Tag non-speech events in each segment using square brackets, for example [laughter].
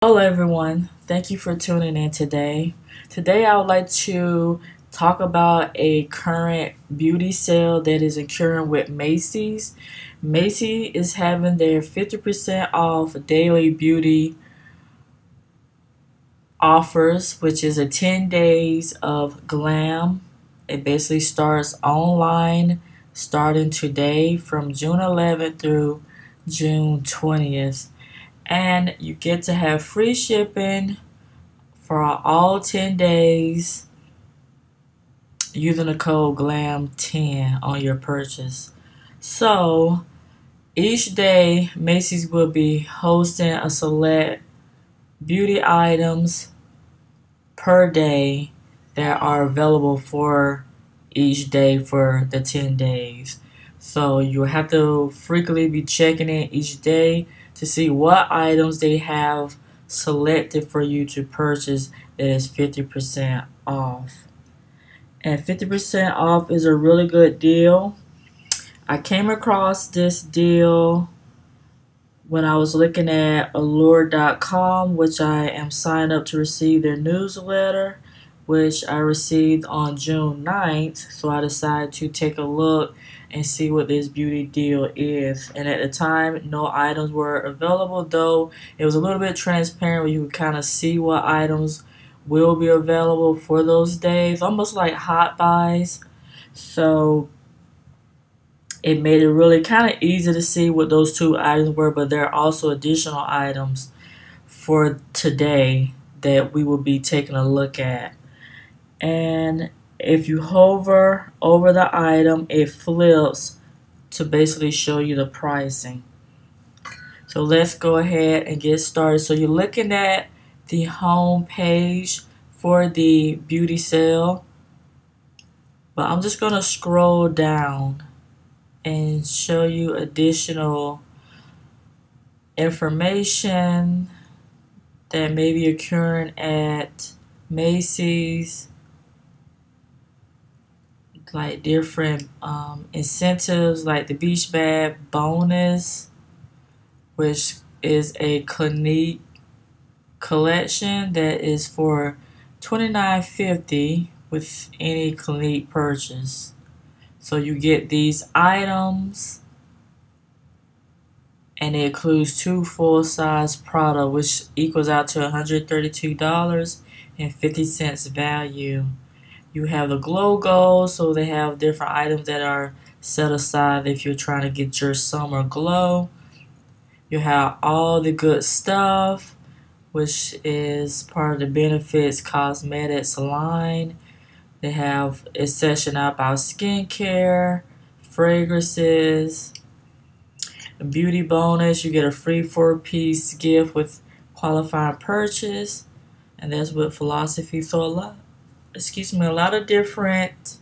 Hello everyone, thank you for tuning in today. Today I would like to talk about a current beauty sale that is occurring with Macy's. Macy's is having their 50% off daily beauty offers, which is a 10 days of glam. It basically starts online starting today from June 11th through June 20th. And you get to have free shipping for all 10 days using the code GLAM10 on your purchase. So each day, Macy's will be hosting a select beauty items per day that are available for each day for the 10 days. So you have to frequently be checking in each day to see what items they have selected for you to purchase that is 50% off. And 50% off is a really good deal. I came across this deal when I was looking at allure.com, which I am signed up to receive their newsletter, which I received on June 9th. So I decided to take a look and see what this beauty deal is. And at the time, no items were available, though it was a little bit transparent where you could kind of see what items will be available for those days, almost like hot buys. So it made it really kind of easy to see what those two items were, but there are also additional items for today that we will be taking a look at. And if you hover over the item, it flips to basically show you the pricing. So let's go ahead and get started. So you're looking at the home page for the beauty sale. But I'm just going to scroll down and show you additional information that may be occurring at Macy's, like different um, incentives like the Beach Bag bonus, which is a Clinique collection that is for $29.50 with any Clinique purchase. So you get these items and it includes two full-size products which equals out to $132.50 value. You have the glow goals, so they have different items that are set aside if you're trying to get your summer glow. You have all the good stuff, which is part of the benefits cosmetics line. They have a section about skincare, fragrances, beauty bonus. You get a free four-piece gift with qualifying purchase, and that's with philosophy. So a lot, excuse me, a lot of different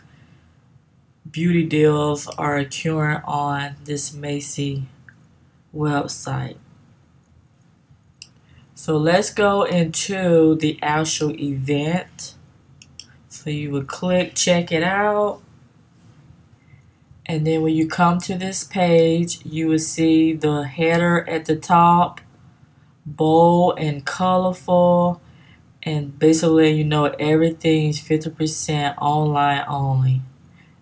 beauty deals are occurring on this Macy website. So let's go into the actual event. So you would click check it out. And then when you come to this page, you will see the header at the top, bold and colorful. And basically, you know, everything is 50% online only.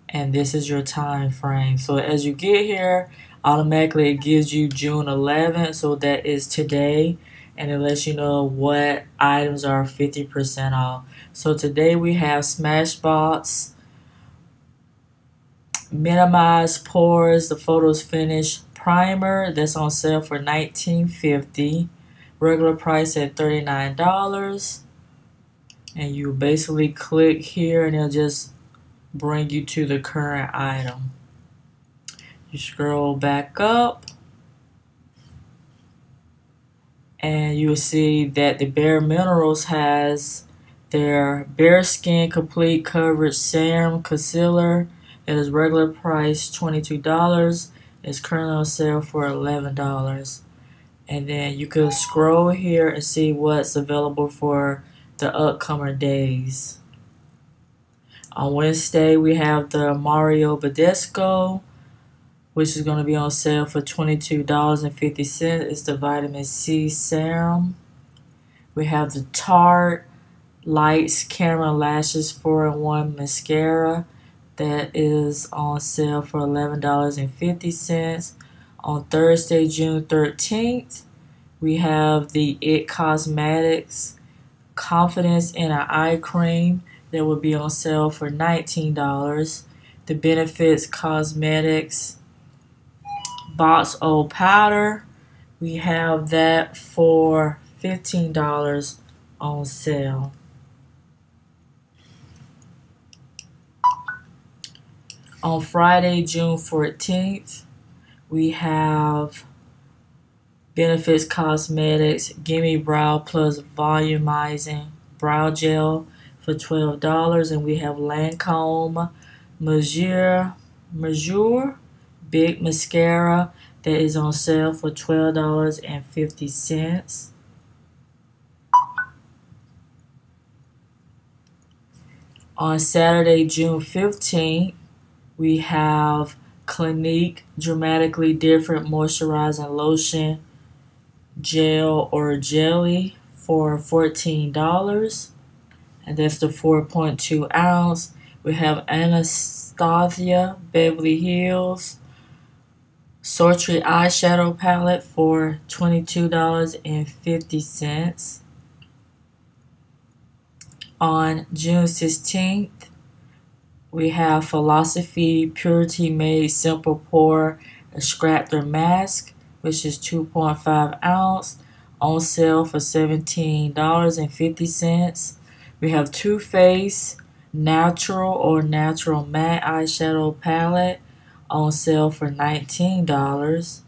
And this is your time frame. So as you get here, automatically it gives you June 11th. So that is today and it lets you know what items are 50% off. So today we have Smashbox, Minimize Pores, the Photos Finish Primer that's on sale for $19.50. Regular price at $39. And you basically click here and it'll just bring you to the current item. You scroll back up and you will see that the Bare Minerals has their Bare Skin Complete Coverage Serum Concealer. It is regular price $22. It's currently on sale for $11. And then you can scroll here and see what's available for the upcoming days. On Wednesday, we have the Mario Badescu which is going to be on sale for $22.50. It's the vitamin C serum. We have the Tarte Lights Camera Lashes 4 in 1 Mascara that is on sale for $11.50. On Thursday, June 13th, we have the It Cosmetics Confidence in an Eye Cream that will be on sale for $19. The Benefits Cosmetics Box O Powder, we have that for $15 on sale. On Friday, June 14th, we have Benefits Cosmetics Gimme Brow Plus Volumizing Brow Gel for $12. And we have Lancome Mesure, Mesure Big Mascara that is on sale for $12.50. On Saturday, June 15th, we have Clinique Dramatically Different Moisturizing Lotion Gel or Jelly for $14. And that's the 4.2 ounce. We have Anastasia Beverly Hills Sultry eyeshadow palette for $22.50. On June 16th, we have Philosophy Purity Made Simple Pore Extractor Mask, which is 2.5 ounce, on sale for $17.50. We have Too Faced Natural or Natural Matte Eyeshadow Palette on sale for $19.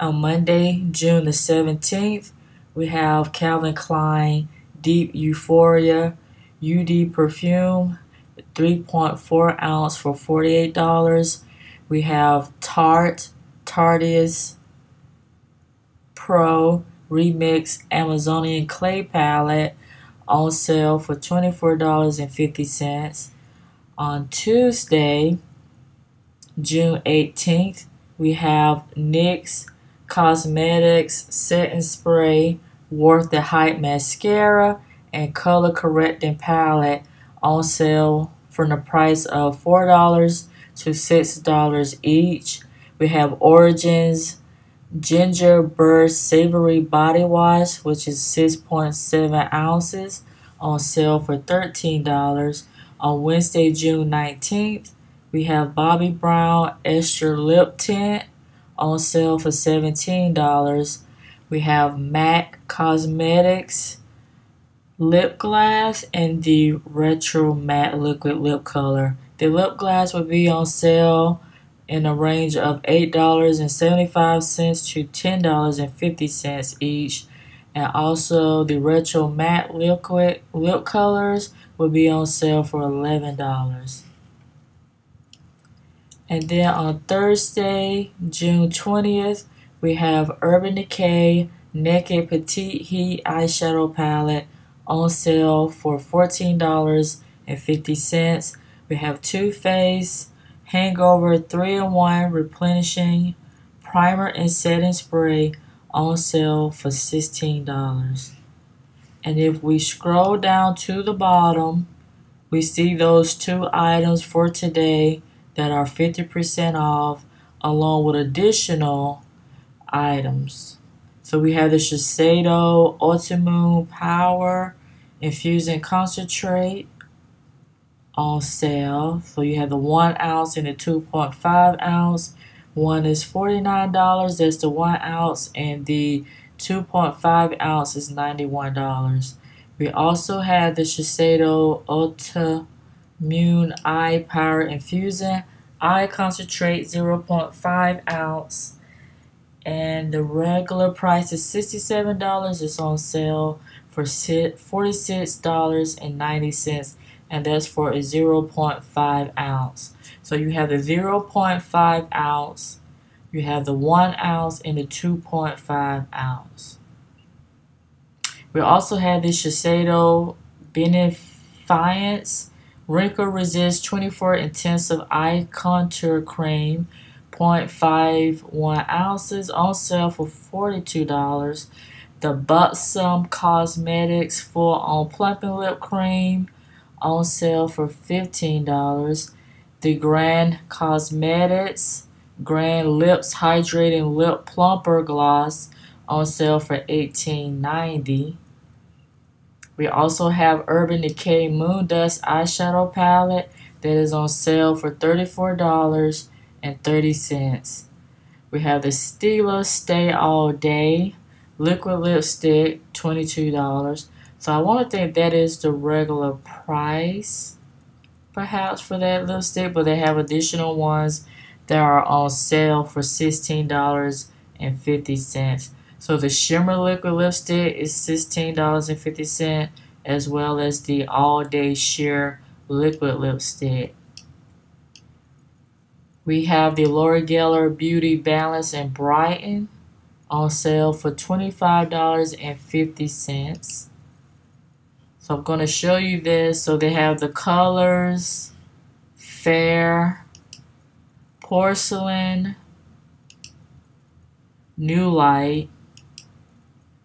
On Monday, June the 17th, we have Calvin Klein Deep Euphoria UD Perfume 3.4 ounce for $48. We have Tarte Tarteist Pro Remix Amazonian Clay Palette on sale for $24.50. On Tuesday, June 18th, we have NYX Cosmetics Set and Spray Worth the Hype Mascara and Color Correcting Palette on sale from the price of $4 to $6 each. We have Origins Ginger Burst Savory Body Wash, which is 6.7 ounces, on sale for $13. On Wednesday, June 19th, we have Bobbi Brown Extra Lip Tint on sale for $17. We have MAC Cosmetics Lip Glass and the Retro Matte Liquid Lip Color. The lip glass will be on sale in a range of $8.75 to $10.50 each. And also the Retro Matte Liquid Lip Colors will be on sale for $11. And then on Thursday, June 20th, we have Urban Decay Naked Petite Heat Eyeshadow Palette on sale for $14.50. We have Too Faced Hangover 3-in-1 Replenishing Primer and Setting Spray on sale for $16. And if we scroll down to the bottom, we see those two items for today that are 50% off along with additional items. So we have the Shiseido Ultimate Power Infusing Concentrate on sale. So you have the 1 ounce and the 2.5 ounce. One is $49, that's the 1 ounce, and the 2.5 ounce is $91. We also have the Shiseido Ultimune Eye Power Infusing Eye Concentrate 0.5 ounce. And the regular price is $67. It's on sale for $46.90. And that's for a 0.5 ounce. So you have the 0.5 ounce you have the 1 ounce and the 2.5 ounce. We also have the Shiseido Benefiance Wrinkle Resist 24 Intensive Eye Contour Cream 0.51 ounces on sale for $42. The Buxom Cosmetics Full On Plumping Lip Cream on sale for $15. The Grand Cosmetics Grand Lips Hydrating Lip Plumper Gloss on sale for $18.90. We also have Urban Decay Moon Dust Eyeshadow Palette that is on sale for $34.30. We have the Stila Stay All Day Liquid Lipstick, $22. So I want to think that is the regular price, perhaps, for that lipstick, but they have additional ones that are on sale for $16.50. So the Shimmer Liquid Lipstick is $16.50 as well as the All Day Sheer Liquid Lipstick. We have the Laura Geller Beauty Balance and Brighten on sale for $25.50. So I'm going to show you this. So they have the colors, fair, porcelain, new light,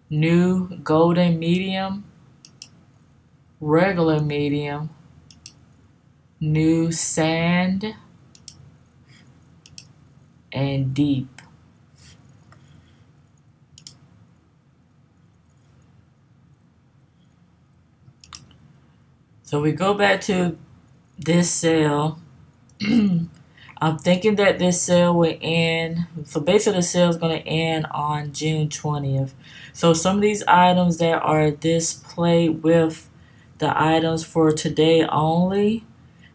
new golden medium, regular medium, new sand, and deep. So we go back to this sale. [clears throat] I'm thinking that this sale will end. So basically, the sale is going to end on June 20th. So some of these items that are displayed with the items for today only,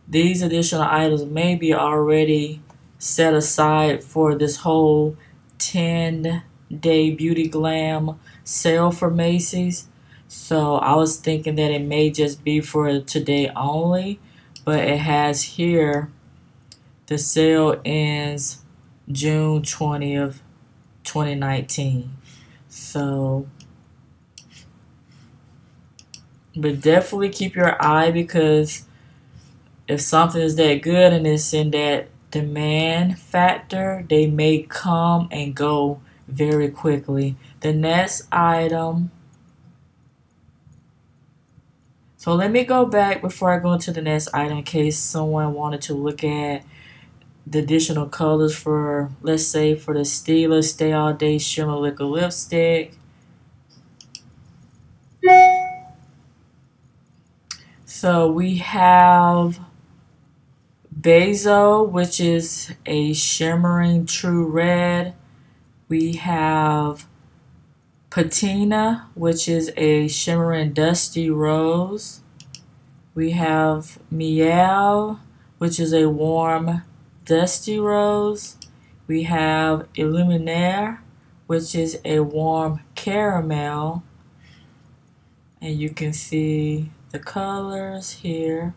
these additional items may be already set aside for this whole 10 day beauty glam sale for Macy's. So I was thinking that it may just be for today only, but it has here the sale ends June 20th, 2019. So, but definitely keep your eye because if something is that good and it's in that demand factor, they may come and go very quickly. The next item. So let me go back before I go into the next item in case someone wanted to look at the additional colors for, let's say, for the Stila Stay All Day Shimmer Liquid Lipstick. So we have Basil, which is a shimmering true red. We have Patina, which is a shimmering dusty rose. We have Miel, which is a warm Dusty Rose. We have Illuminaire, which is a warm caramel. And you can see the colors here.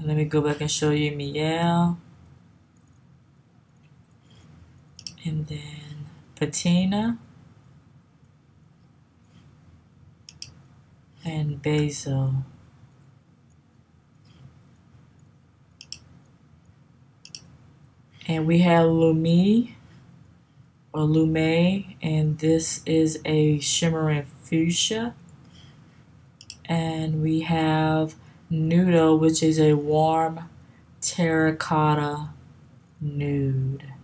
let me go back and show you Miel. And then Patina. And Basil. And we have Lumi or Lume, and this is a shimmering fuchsia. And we have Nudo, which is a warm terracotta nude.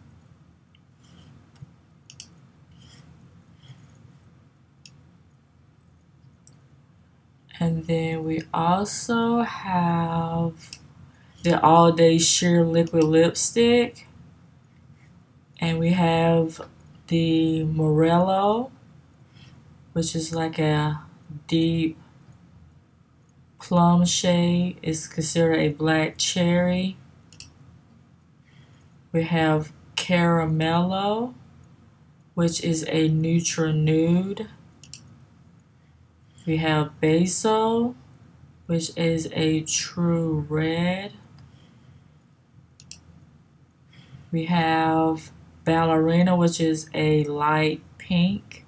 And then we also have the All Day Sheer Liquid Lipstick. And we have the Morello, which is like a deep plum shade. It's considered a black cherry. We have Caramello, which is a neutral nude. We have Basil, which is a true red. We have Ballerina, which is a light pink.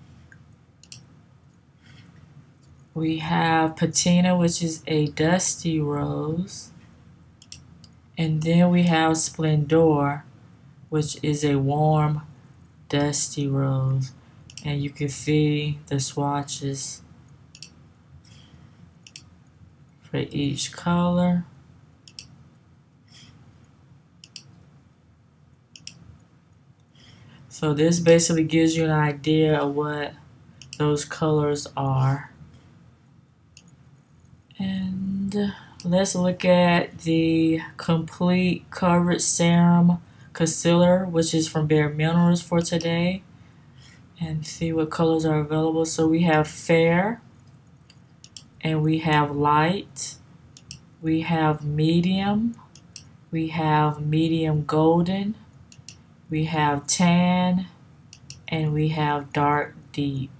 We have Patina, which is a dusty rose. And then we have Splendor, which is a warm, dusty rose. And you can see the swatches for each color. So this basically gives you an idea of what those colors are. And let's look at the Complete Coverage Serum Concealer, which is from Bare Minerals for today. And see what colors are available. So we have Fair, and we have Light, we have Medium, we have Medium Golden, we have Tan, and we have Dark Deep.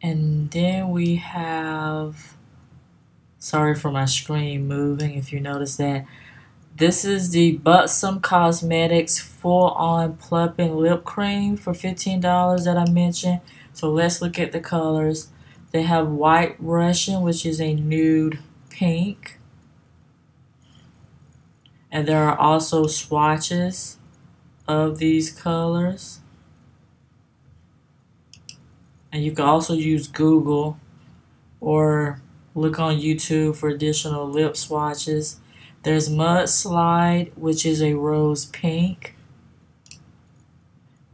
And then we have, sorry for my screen moving if you notice that. This is the Buxom Cosmetics Full On Plumping Lip Cream for $15 that I mentioned. So let's look at the colors. They have White Russian, which is a nude pink. And there are also swatches of these colors. And you can also use Google or look on YouTube for additional lip swatches. There's Mudslide, which is a rose pink.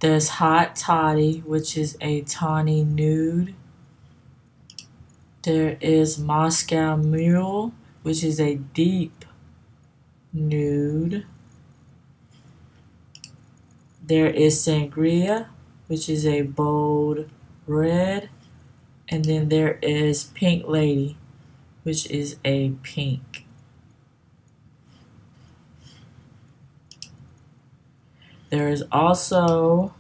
There's Hot Toddy, which is a tawny nude. There is Moscow Mule, which is a deep nude. There is Sangria, which is a bold red. And then there is Pink Lady, which is a pink. There is also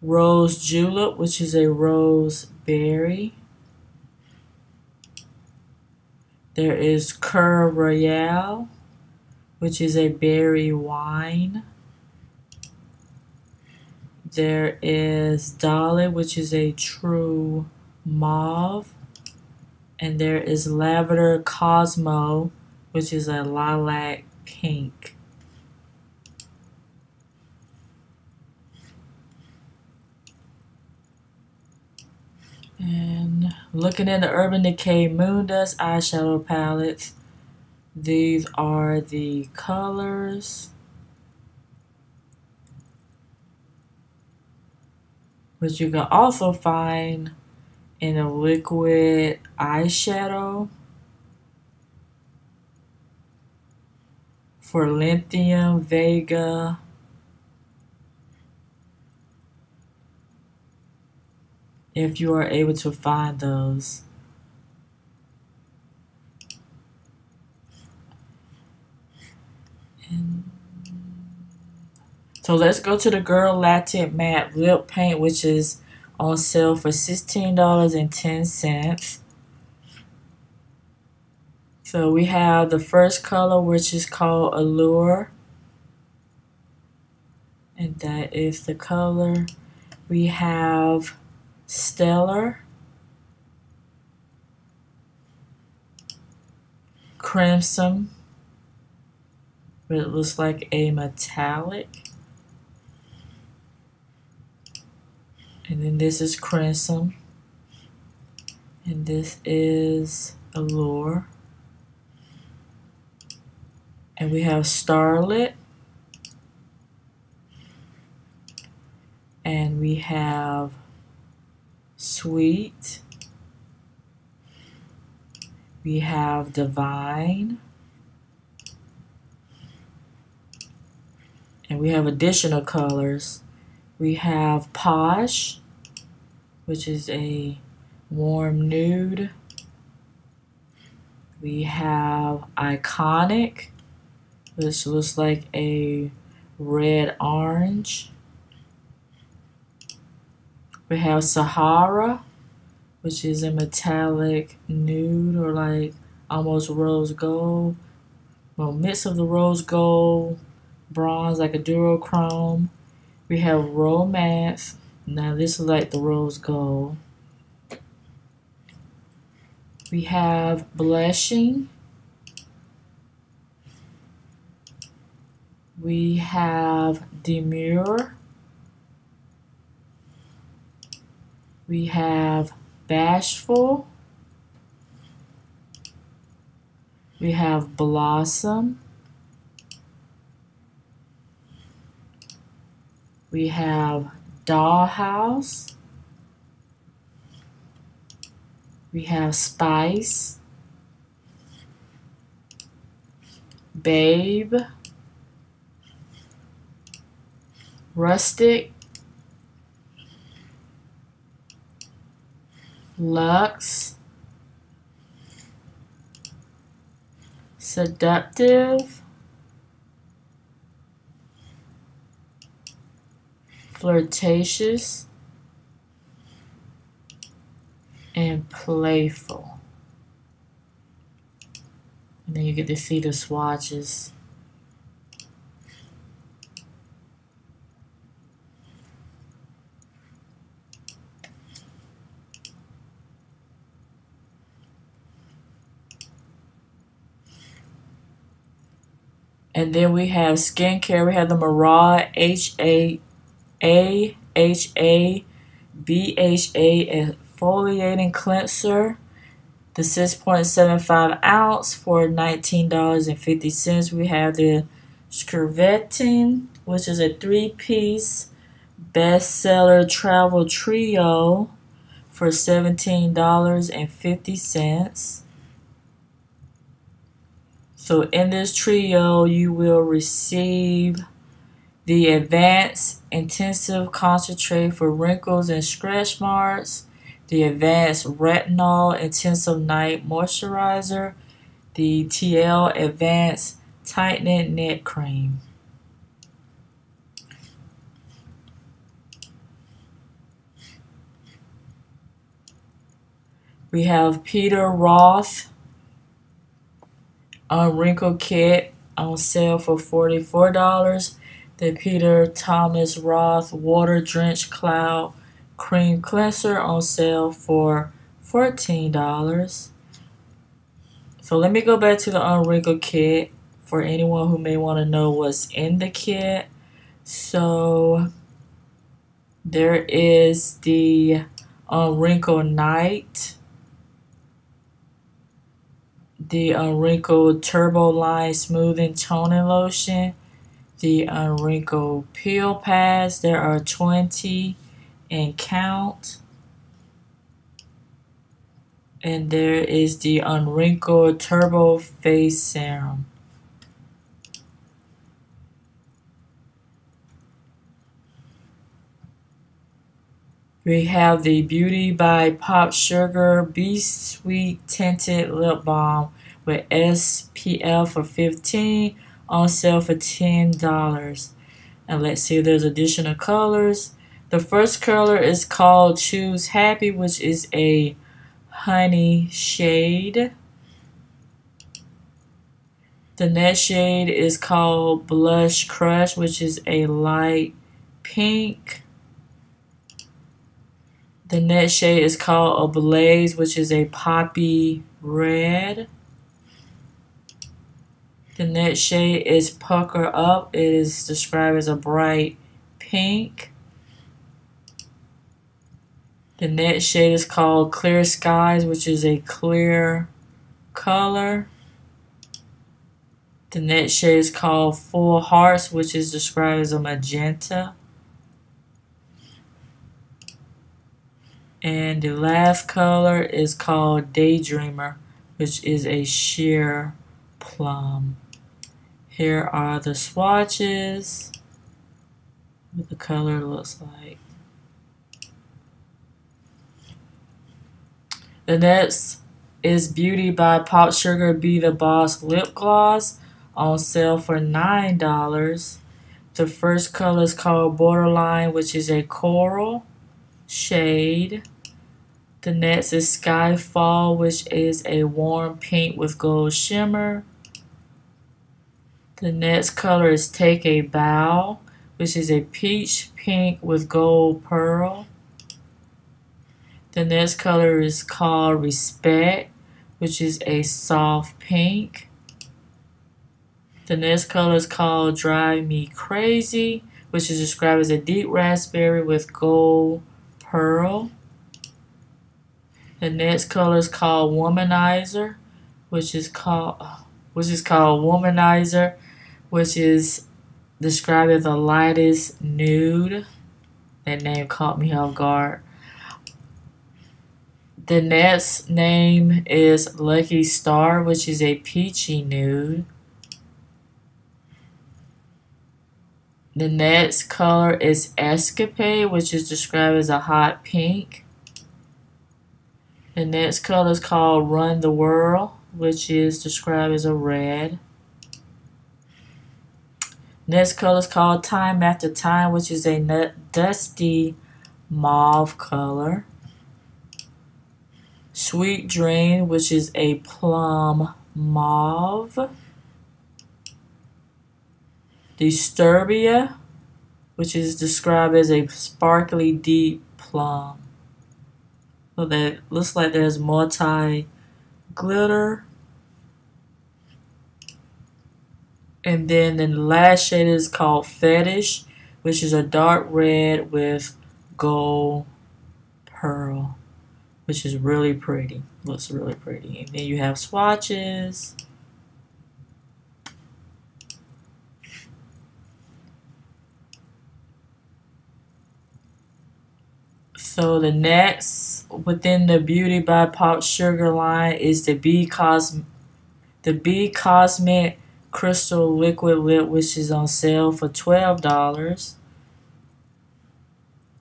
Rose Julep, which is a rose berry. There is Kir Royale, which is a berry wine. There is Dolly, which is a true mauve. And there is Lavender Cosmo, which is a lilac pink. And looking at the Urban Decay Moon Dust eyeshadow palettes, these are the colors. Which you can also find in a liquid eyeshadow for Lithium, Vega, if you are able to find those. And so let's go to the Girlactik Matte Lip Paint, which is on sale for $16.10. So we have the first color, which is called Allure. And that is the color. We have Stellar. Crimson. But it looks like a metallic. And then this is Crimson. And this is Allure. And we have Starlit. And we have Sweet. We have Divine. And we have additional colors we have Posh, which is a warm nude. We have Iconic, which looks like a red orange. We have Sahara, which is a metallic nude or like almost rose gold. Well, mix of the rose gold, bronze, like a duochrome. We have romance. Now this is like the rose gold. We have blushing. We have demure. We have bashful. We have blossom. We have dollhouse. We have spice. Babe. Rustic. Lux. Seductive. Flirtatious. And playful. And then you get to see the swatches. And then we have skincare. We have the Murad H A H A B H A exfoliating cleanser. The 6.75 ounce for $19.50. We have the StriVectin, which is a three piece bestseller travel trio for $17.50. So in this trio, you will receive the Advanced Intensive Concentrate for wrinkles and stretch marks, the Advanced Retinol Intensive Night Moisturizer, the TL Advanced Tightening Neck Cream. We have Peter Roth wrinkle kit on sale for $44. The Peter Thomas Roth Water Drenched Cloud Cream Cleanser on sale for $14. So let me go back to the Unwrinkle kit for anyone who may want to know what's in the kit. So there is the Unwrinkle Night the Unwrinkled Turbo Line Smoothing Toning Lotion, the Unwrinkled Peel Pads. There are 20 and count. And there is the Unwrinkled Turbo Face Serum. We have the Beauty by Pop Sugar Be Sweet Tinted Lip Balm with SPF for 15 on sale for $10. And let's see there's additional colors. The first color is called Choose Happy, which is a honey shade. The next shade is called Blush Crush, which is a light pink. The next shade is called Ablaze, which is a poppy red. The next shade is Pucker Up. It is described as a bright pink. The next shade is called Clear Skies, which is a clear color. The next shade is called Full Hearts, which is described as a magenta. And the last color is called Daydreamer, which is a sheer plum. Here are the swatches, what the color looks like. The next is Beauty by Pop Sugar Be the Boss Lip Gloss on sale for $9. The first color is called Borderline, which is a coral shade. The next is Skyfall, which is a warm pink with gold shimmer. The next color is Take a Bow, which is a peach pink with gold pearl. The next color is called Respect, which is a soft pink. The next color is called Drive Me Crazy, which is described as a deep raspberry with gold pearl. The next color is called Womanizer, which is called which is called Womanizer, which is described as the lightest nude. That name caught me off guard. The next name is Lucky Star, which is a peachy nude. The next color is Escapade, which is described as a hot pink. The next color is called Run the World, which is described as a red. Next color is called Time After Time, which is a dusty mauve color. Sweet Dream, which is a plum mauve. Disturbia, which is described as a sparkly deep plum. So that looks like there's multi glitter. And then the last shade is called Fetish, which is a dark red with gold pearl which is really pretty. Looks really pretty. And then you have swatches. So the next within the Beauty by Pop Sugar line is the B Cos the Be Cosmic Crystal Liquid Lip, which is on sale for twelve dollars.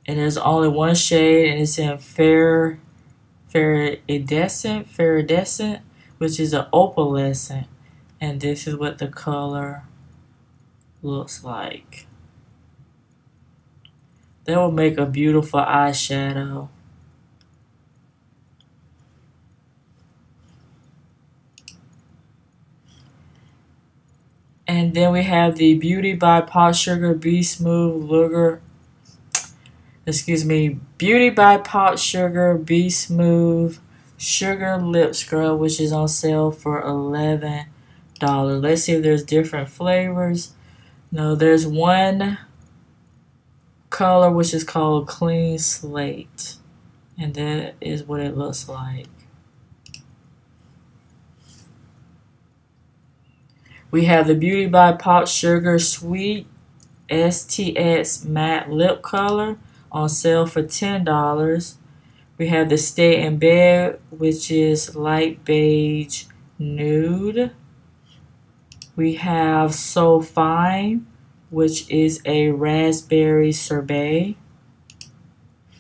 And there's only one shade, and it's in fair Ferridescent, Ferridescent, which is an opalescent. And this is what the color looks like. That will make a beautiful eyeshadow. Then we have the Beauty by PopSugar Be Smooth Luger excuse me, Beauty by PopSugar Be Smooth Sugar Lip Scrub, which is on sale for $11. Let's see if there's different flavors. No, there's one color which is called Clean Slate. And that is what it looks like. We have the Beauty by Pop Sugar Sweet STX Matte Lip Color on sale for $10. We have the Stay in Bed, which is light beige nude. We have So Fine, which is a raspberry sorbet.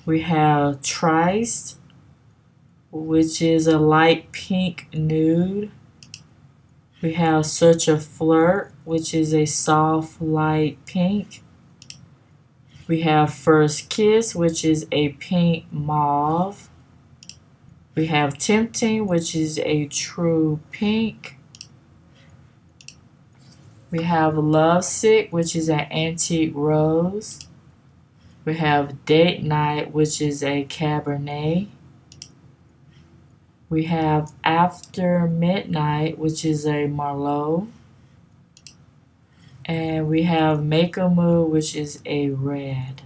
We have Triced, which is a light pink nude. We have Such a Flirt, which is a soft light pink. We have First Kiss, which is a pink mauve. We have Tempting, which is a true pink. We have Lovesick, which is an antique rose. We have Date Night, which is a Cabernet. We have After Midnight, which is a Merlot. And we have Make a Move, which is a red.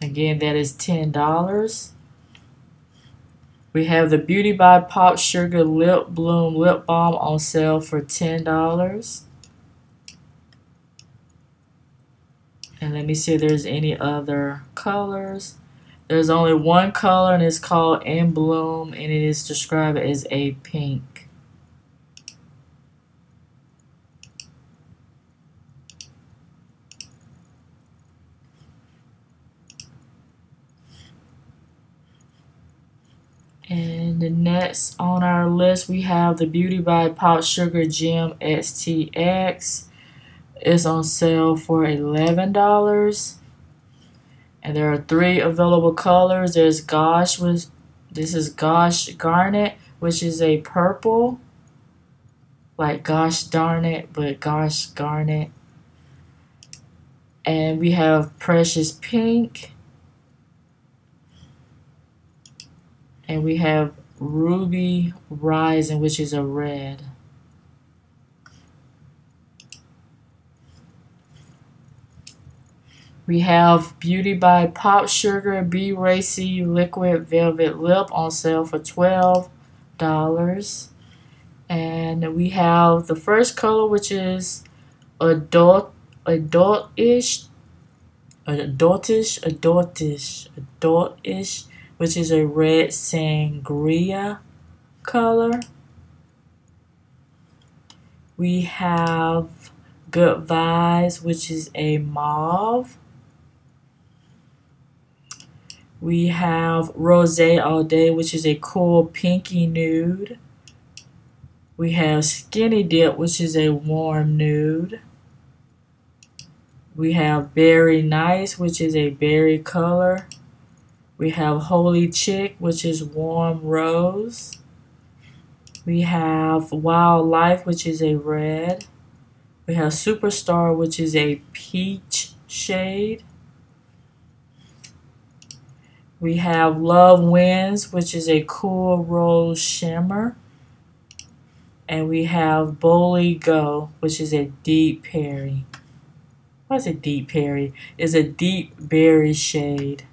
Again, that is $10. We have the Beauty by Pop Sugar Lip Bloom Lip Balm on sale for $10. And let me see if there's any other colors. There's only one color and it's called Bloom and it is described as a pink. And the next on our list, we have the Beauty by Pop Sugar Gem STX. It's on sale for $11. And there are three available colors. There's Gosh, which, this is Gosh Garnet, which is a purple, like gosh darn it, but gosh Garnet. And we have Precious Pink. And we have Ruby Rising, which is a red. We have Beauty by Pop Sugar Be Racy Liquid Velvet Lip on sale for $12. And we have the first color, which is adult, adult-ish, adultish, adultish, adultish, which is a red sangria color. We have Good Vibes, which is a mauve. We have Rose All Day, which is a cool pinky nude. We have Skinny Dip, which is a warm nude. We have Berry Nice, which is a berry color. We have Holy Chick, which is warm rose. We have Wildlife, which is a red. We have Superstar, which is a peach shade. We have Love Wins, which is a cool rose shimmer. And we have Boldly Go, which is a deep berry. What's a deep berry? It's a deep berry shade.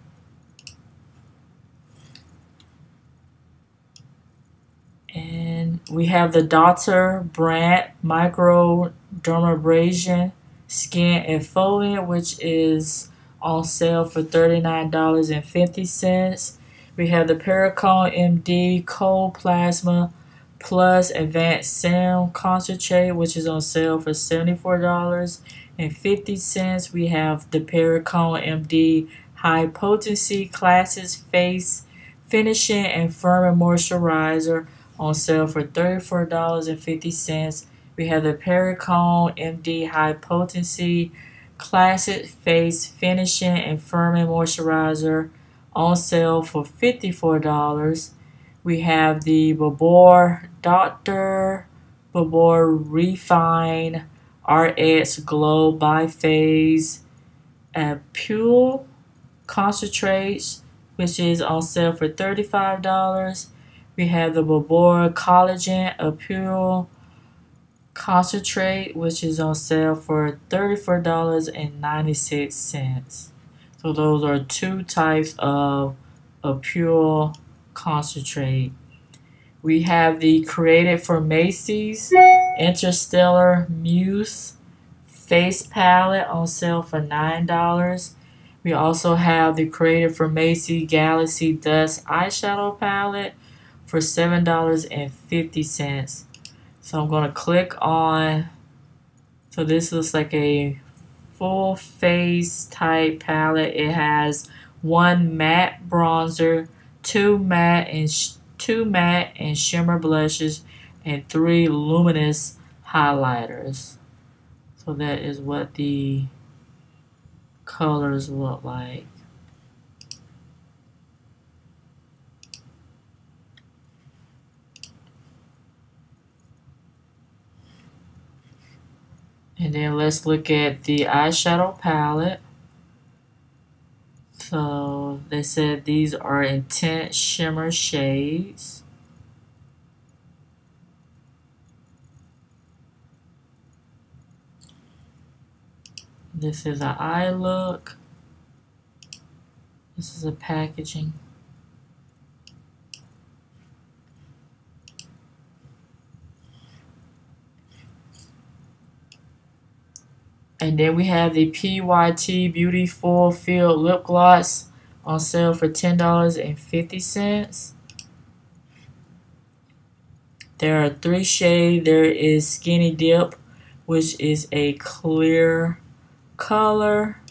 And we have the Dr. Brandt Micro Dermabrasion Skin Exfoliant, which is on sale for $39.50. We have the Perricone MD Cold Plasma Plus Advanced Serum Concentrate, which is on sale for $74.50. We have the Perricone MD High Potency Classics Face Finishing and Firming Moisturizer on sale for $34.50. We have the Perricone MD High Potency Classic Face Finishing and Firming Moisturizer on sale for $54. We have the Babor Dr. Babor Refine RX Glow Biphase Pure Concentrates, which is on sale for $35. We have the Babor Collagen Apure concentrate, which is on sale for $34.96. So those are two types of a pure concentrate. We have the created for Macy's Interstellar Muse face palette on sale for $9. We also have the created for Macy's Galaxy Dust eyeshadow palette for $7.50. So I'm going to click on, so this looks like a full face type palette. It has one matte bronzer, two matte and two matte and shimmer blushes, and three luminous highlighters. So that is what the colors look like. And then let's look at the eyeshadow palette. So they said these are intense shimmer shades. This is an eye look. This is a packaging. And then we have the PYT Beauty Full Field Lip Gloss on sale for $10.50. There are three shades. There is Skinny Dip, which is a clear color.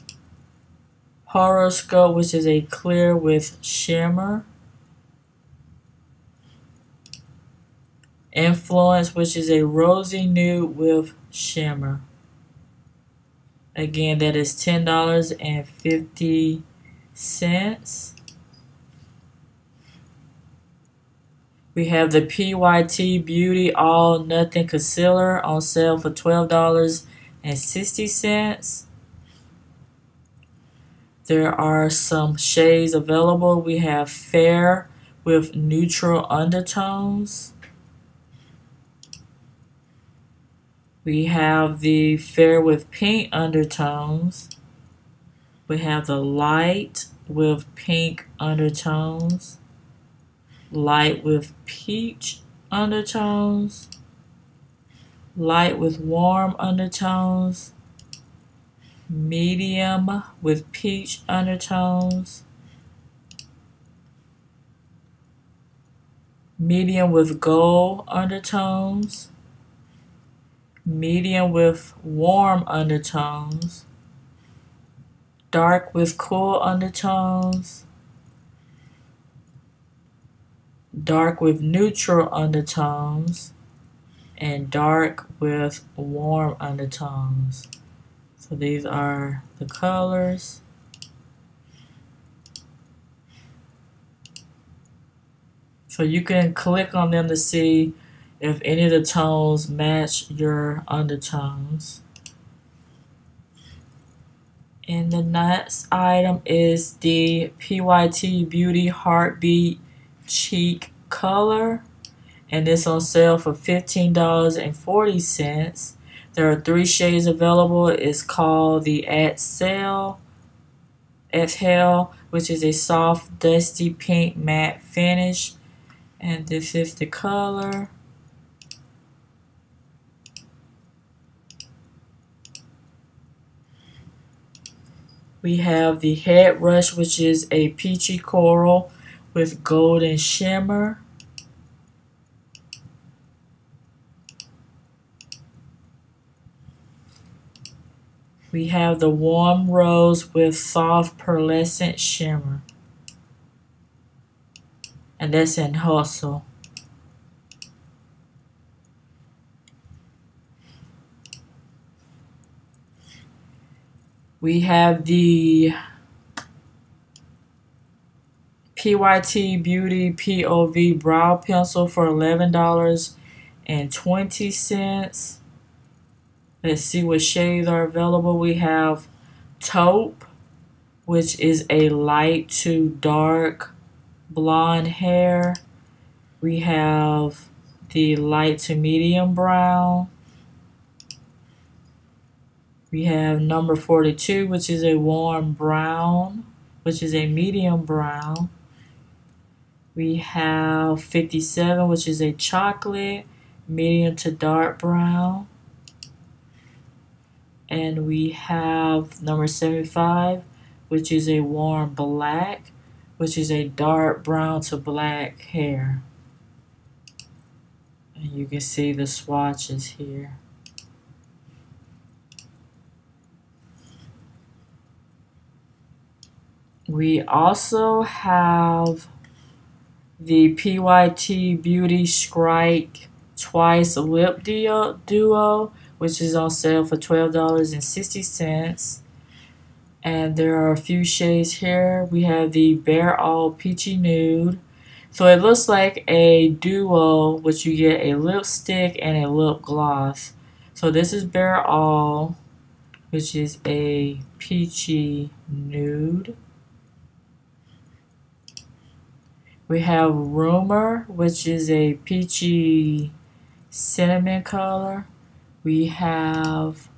Horoscope, which is a clear with shimmer. Influence, which is a rosy nude with shimmer. Again, that is $10.50. We have the PYT Beauty All Nothing Concealer on sale for $12.60. There are some shades available. We have Fair with neutral undertones. We have the Fair with pink undertones. We have the Light with pink undertones. Light with peach undertones. Light with warm undertones medium with peach undertones, medium with gold undertones, medium with warm undertones, dark with cool undertones, dark with neutral undertones, and dark with warm undertones. So these are the colors. So you can click on them to see if any of the tones match your undertones. And the next item is the PYT Beauty Heartbeat Cheek Color. And it's on sale for $15.40. There are three shades available. It's called the Exhale, Exhale, which is a soft, dusty pink matte finish. And this is the color. We have the Head Rush, which is a peachy coral with golden shimmer. We have the warm rose with soft pearlescent shimmer. And that's in Hustle. We have the PYT Beauty POV Brow Pencil for $11.20. Let's see what shades are available. We have taupe, which is a light to dark blonde hair. We have the light to medium brown. We have number 42, which is a warm brown, which is a medium brown. We have 57, which is a chocolate, medium to dark brown. And we have number 75 which is a warm black which is a dark brown to black hair. And you can see the swatches here we also have the PYT Beauty Strike Twice Lip Duo which is on sale for $12.60. And there are a few shades here. We have the Bare All Peachy Nude. So it looks like a duo, which you get a lipstick and a lip gloss. So this is Bare All, which is a peachy nude. We have Rumor, which is a peachy cinnamon color. We have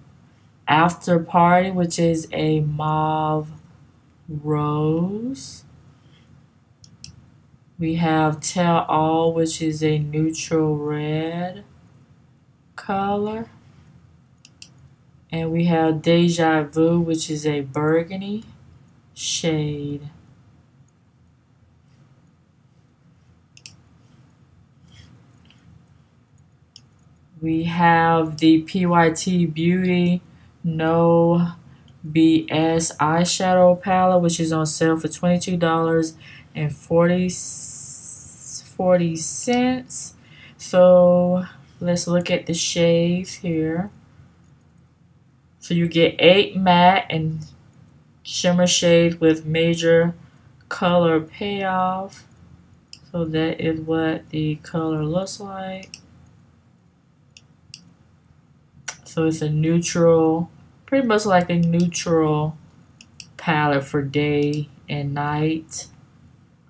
After Party, which is a mauve rose. We have Tell All, which is a neutral red color. And we have Deja Vu, which is a burgundy shade. We have the PYT Beauty No BS eyeshadow palette, which is on sale for $22 and 40, 40 cents. So let's look at the shades here. So you get eight matte and shimmer shades with major color payoff. So that is what the color looks like. So it's a neutral, pretty much like a neutral palette for day and night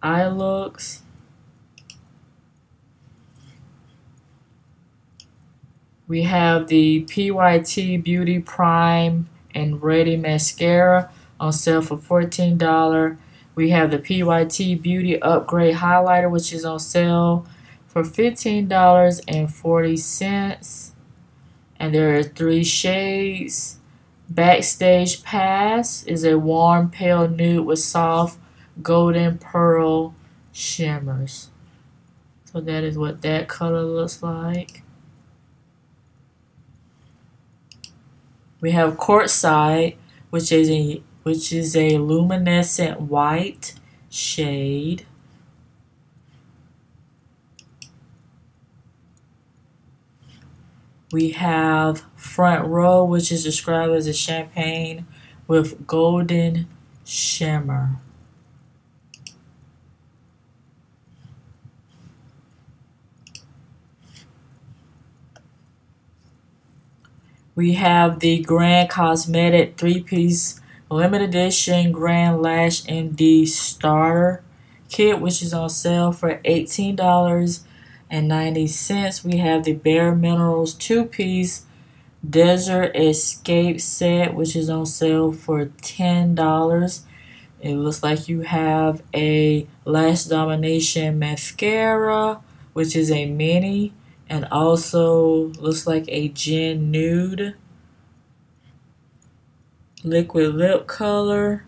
eye looks. We have the PYT Beauty Prime and Ready Mascara on sale for $14. We have the PYT Beauty Upgrade Highlighter, which is on sale for $15.40. And there are three shades. Backstage Pass is a warm pale nude with soft golden pearl shimmers. So that is what that color looks like. We have Courtside, which is a which is a luminescent white shade. We have Front Row, which is described as a champagne with golden shimmer. We have the Grand Cosmetic three-piece limited edition Grand Lash MD Starter Kit, which is on sale for $18.90. We have the bareMinerals two-piece Desert Escape Set, which is on sale for $10. It looks like you have a Lash Domination Mascara, which is a mini and also looks like a Gen nude liquid lip color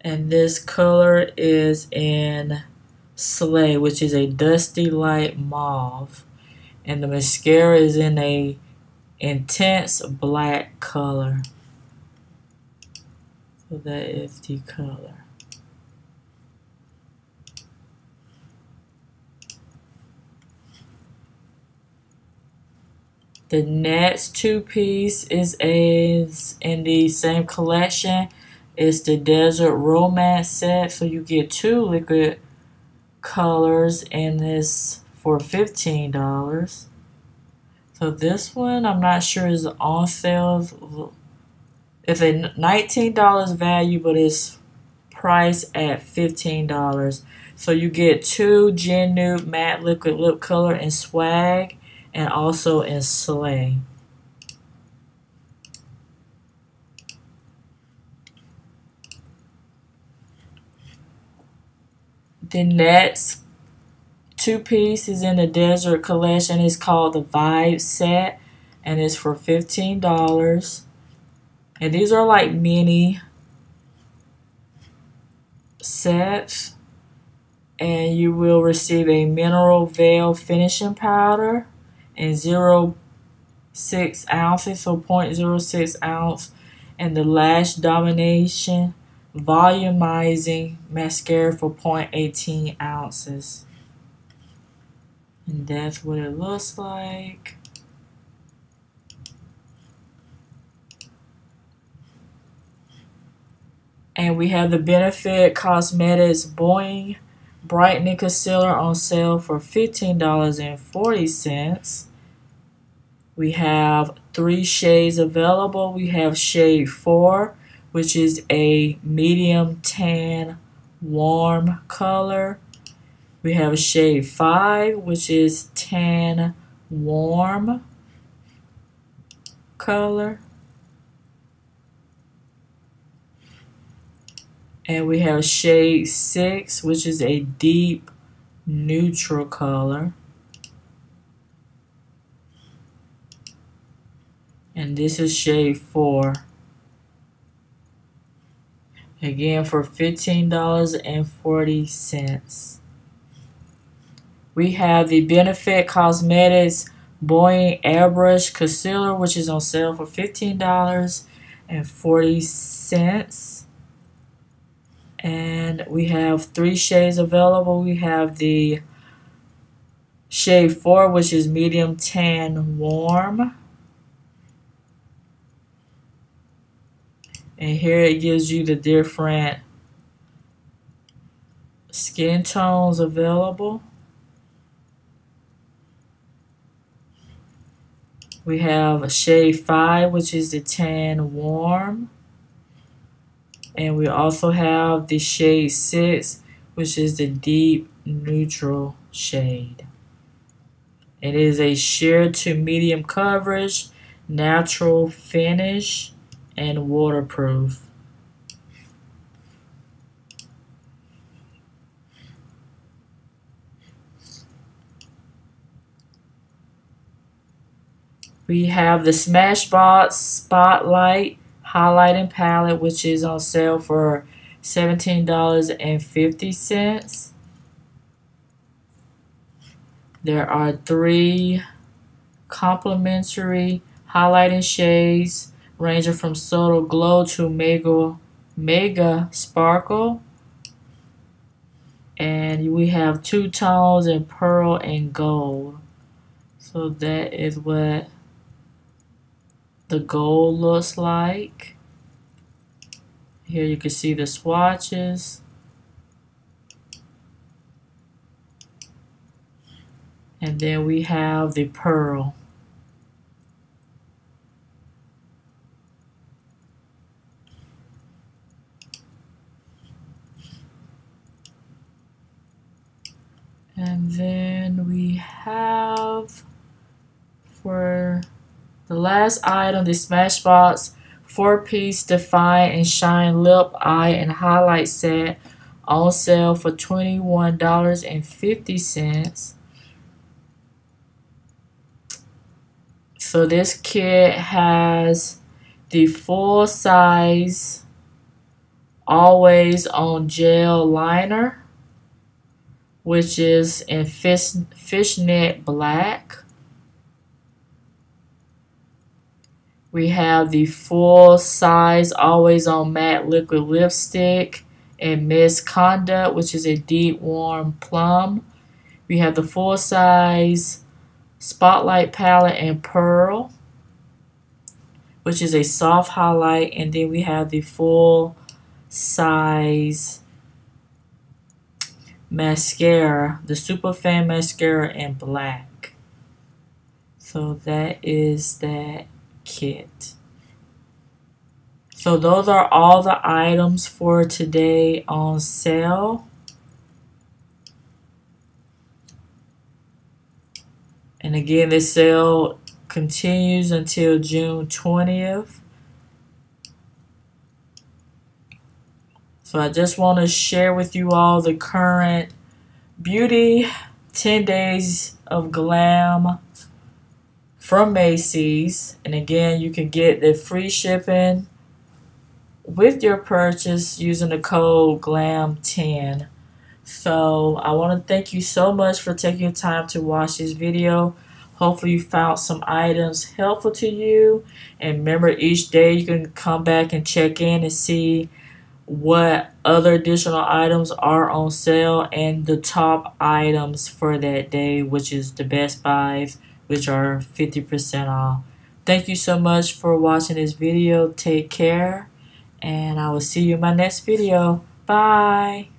and this color is in Slay which is a dusty light mauve and the mascara is in a intense black color so that is the color The next two piece is, is in the same collection. It's the Desert Romance set. So you get two liquid colors in this for $15. So this one, I'm not sure is on sale. It's a $19 value, but it's priced at $15. So you get two Gen Nude Matte Liquid Lip Color and Swag and also in Slay. The next two pieces in the Desert Collection is called the Vibe Set and it's for $15. And these are like mini sets. And you will receive a mineral veil finishing powder and 0.6 ounces, so 0.06 ounce, and the Lash Domination Volumizing Mascara for 0.18 ounces. And that's what it looks like. And we have the Benefit Cosmetics Boi-ing Brightening Concealer on sale for $15.40. We have three shades available. We have shade 4, which is a medium tan warm color. We have shade 5, which is tan warm color. And we have shade 6, which is a deep neutral color. And this is shade 4. Again for $15.40. We have the Benefit Cosmetics Boi-ing Airbrush Concealer, which is on sale for $15.40 and we have three shades available. We have the shade 4 which is medium tan warm and here it gives you the different skin tones available. We have a shade 5, which is the tan warm. And we also have the shade 6, which is the deep neutral shade. It is a sheer to medium coverage, natural finish, and waterproof. We have the Smashbox Spotlight Highlighting Palette, which is on sale for $17.50. There are three complimentary highlighting shades ranging from Subtle Glow to Mega, Mega Sparkle. And we have two tones in pearl and gold. So that is what the gold looks like. Here you can see the swatches. And then we have the pearl. And then we have for the last item, the Smashbox 4-piece Define and Shine Lip Eye and Highlight Set on sale for $21.50. So this kit has the full size always on gel liner which is in fish, fishnet black We have the full size always on matte liquid lipstick and Misconduct, which is a deep warm plum. We have the full size spotlight palette and pearl, which is a soft highlight. And then we have the full size mascara, the Super Fan mascara in black. So that is that kit. So those are all the items for today on sale. And again, this sale continues until June 20th. So I just want to share with you all the current beauty 10 days of glam from Macy's. And again, you can get the free shipping with your purchase using the code GLAM10. So I want to thank you so much for taking the time to watch this video. Hopefully you found some items helpful to you. And remember each day you can come back and check in and see what other additional items are on sale and the top items for that day, which is the best buys which are 50% off. Thank you so much for watching this video. Take care, and I will see you in my next video. Bye.